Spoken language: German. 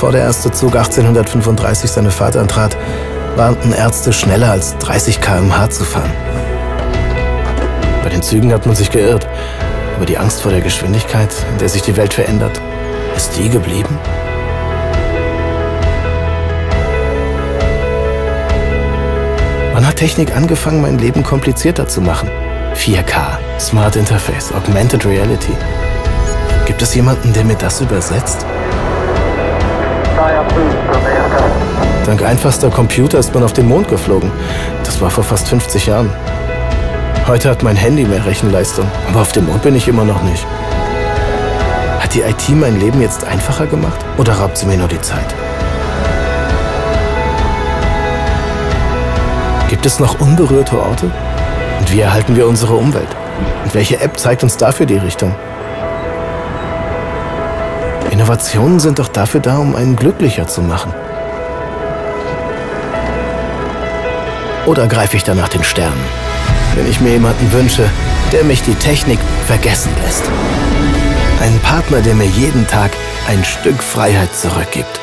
bevor der erste Zug 1835 seine Fahrt antrat, warnten Ärzte, schneller als 30 km/h zu fahren. Bei den Zügen hat man sich geirrt, aber die Angst vor der Geschwindigkeit, in der sich die Welt verändert, ist die geblieben? Wann hat Technik angefangen, mein Leben komplizierter zu machen? 4K, Smart Interface, Augmented Reality. Gibt es jemanden, der mir das übersetzt? Dank einfachster Computer ist man auf den Mond geflogen. Das war vor fast 50 Jahren. Heute hat mein Handy mehr Rechenleistung, aber auf dem Mond bin ich immer noch nicht. Hat die IT mein Leben jetzt einfacher gemacht oder raubt sie mir nur die Zeit? Gibt es noch unberührte Orte? Und wie erhalten wir unsere Umwelt? Und welche App zeigt uns dafür die Richtung? Innovationen sind doch dafür da, um einen glücklicher zu machen. Oder greife ich dann nach den Sternen, wenn ich mir jemanden wünsche, der mich die Technik vergessen lässt? Einen Partner, der mir jeden Tag ein Stück Freiheit zurückgibt.